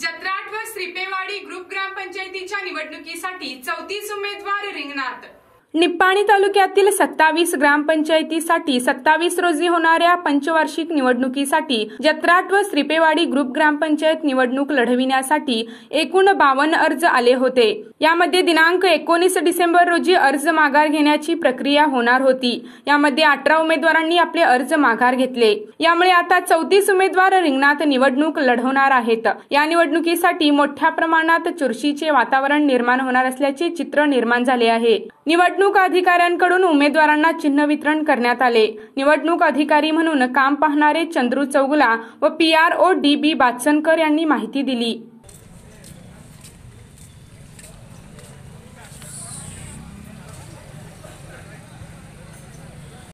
जत्राट व श्रीपेवाडी ग्रुप ग्रामपंचायतीच्या निवडणुकीसाठी चौतीस उमेदवार रिंगणात. निप्पाणी तालुक्यातील सत्तावीस ग्रामपंचायतीसाठी सत्तावीस रोजी होणाऱ्या पंचवार्षिक निवडणुकीसाठी जत्राट व श्रीपेवाडी ग्रुप ग्रामपंचायत निवडणूक लढविण्यासाठी एकूण बावन्न अर्ज आले होते. यामध्ये दिनांक एकोणीस डिसेंबर रोजी अर्ज माघार घेण्याची प्रक्रिया होणार होती. यामध्ये अठरा उमेदवारांनी आपले अर्ज माघार घेतले. यामुळे आता चौतीस उमेदवार रिंगणात निवडणूक लढवणार आहेत. या निवडणुकीसाठी मोठ्या प्रमाणात चुरशीचे वातावरण निर्माण होणार असल्याचे चित्र निर्माण झाले आहे. निवडणूक अधिकाऱ्यांकडून उमेदवारांना चिन्ह वितरण करण्यात आले. निवडणूक अधिकारी म्हणून काम पाहणारे चंद्रू चौगुला व P R O D B Batsankar यांनी माहिती दिली.